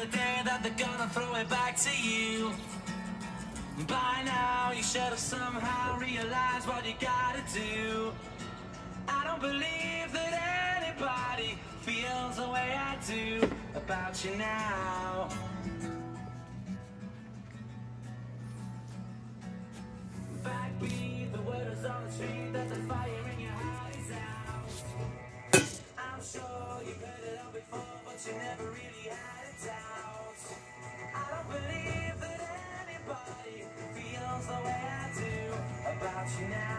the day that they're gonna throw it back to you. By now, you should have somehow realized what you gotta do. I don't believe that anybody feels the way I do about you now. You never really had a doubt. I don't believe that anybody feels the way I do about you now.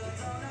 To you,